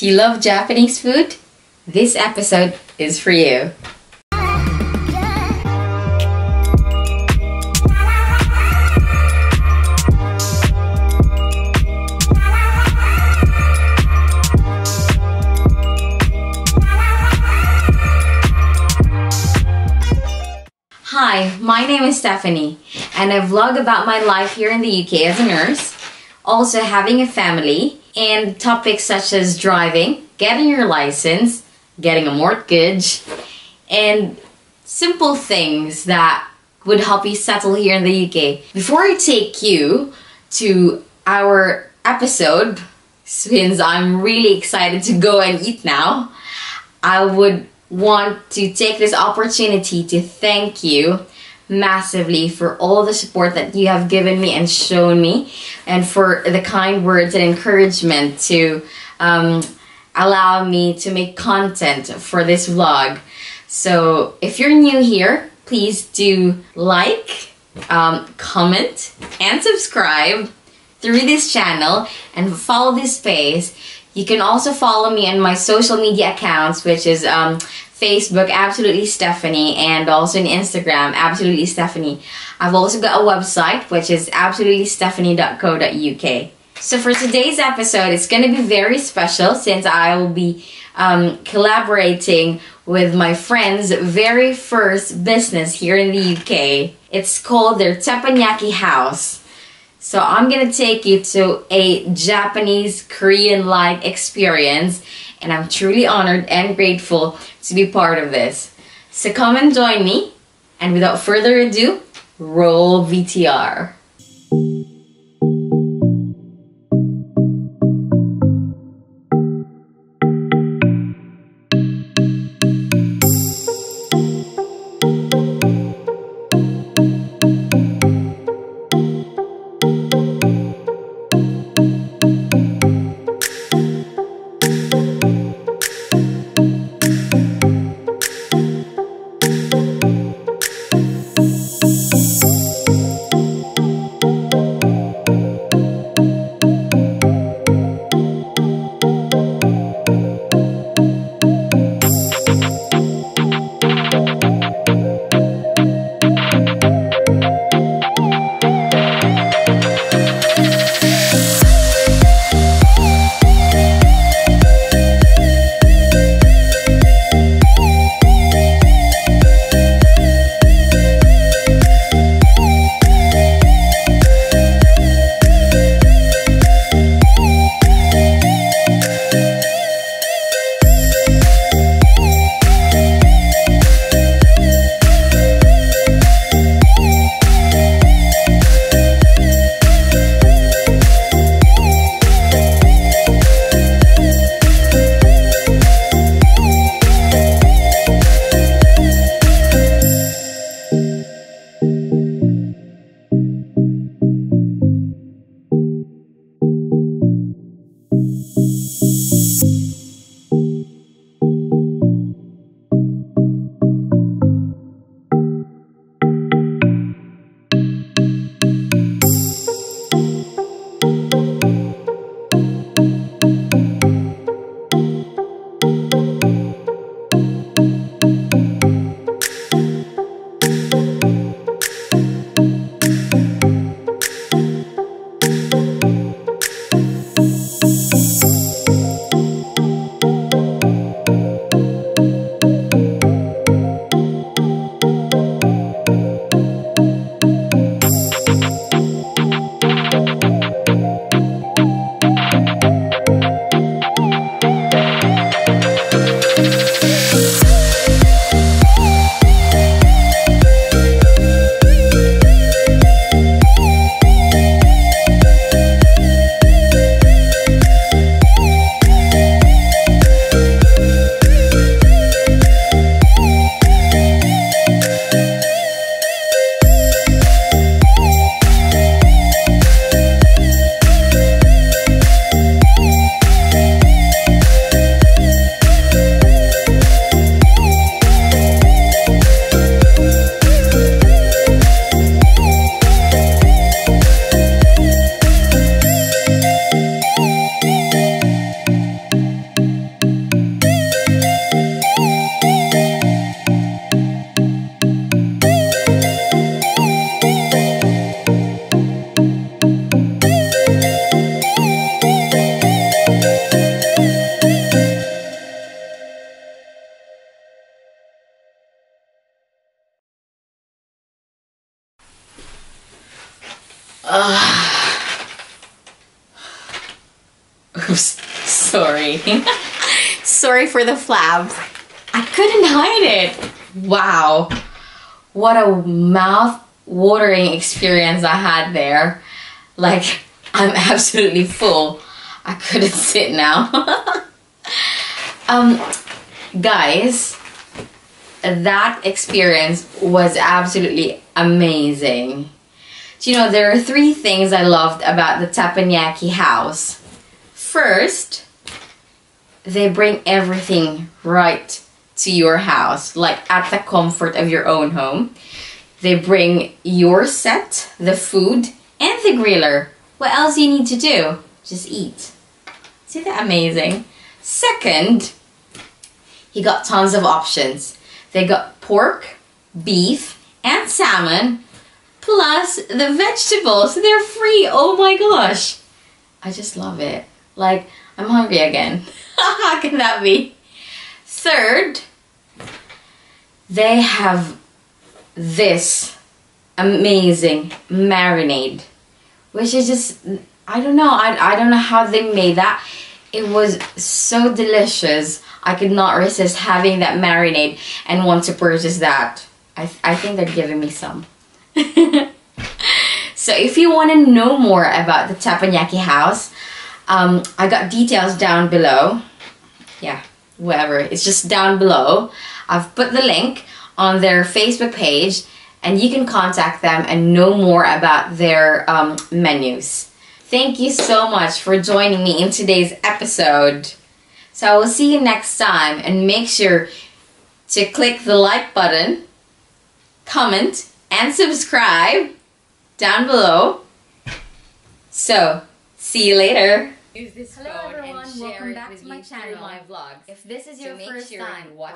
Do you love Japanese food? This episode is for you. Hi, my name is Stephanie, and I vlog about my life here in the UK as a nurse, also having a family, and topics such as driving, getting your license, getting a mortgage, and simple things that would help you settle here in the UK. Before I take you to our episode, since I'm really excited to go and eat now, I would want to take this opportunity to thank you massively for all the support that you have given me and shown me, and for the kind words and encouragement to um, allow me to make content for this vlog. So, if you're new here, please do like, um, comment, and subscribe through this channel and follow this space. You can also follow me on my social media accounts, which is um, Facebook, Absolutely Stephanie, and also on Instagram, Absolutely Stephanie. I've also got a website, which is absolutelystephanie.co.uk. So for today's episode, it's going to be very special since I will be um, collaborating with my friend's very first business here in the UK. It's called their Teppanyaki House. So I'm gonna take you to a Japanese Korean like experience and I'm truly honored and grateful to be part of this. So come and join me and without further ado, roll VTR. Sorry. Sorry for the flab. I couldn't hide it. Wow. What a mouth watering experience I had there. Like, I'm absolutely full. I couldn't sit now. um, guys, that experience was absolutely amazing. Do you know, there are three things I loved about the Teppanyaki house. First, they bring everything right to your house, like at the comfort of your own home. They bring your set, the food, and the griller. What else you need to do? Just eat. Isn't that amazing? Second, he got tons of options. They got pork, beef, and salmon, plus the vegetables. They're free. Oh my gosh. I just love it. Like, I'm hungry again. How can that be? Third, they have this amazing marinade, which is just, I don't know, I, I don't know how they made that. It was so delicious. I could not resist having that marinade and want to purchase that. I, I think they're giving me some. so if you want to know more about the Teppanyaki house, um, I got details down below. Yeah, whatever. It's just down below. I've put the link on their Facebook page and you can contact them and know more about their um, menus. Thank you so much for joining me in today's episode. So I will see you next time and make sure to click the like button, comment, and subscribe down below. So, see you later. Use this Hello phone everyone, and share welcome back to my channel. my vlogs. If this is your first you time watch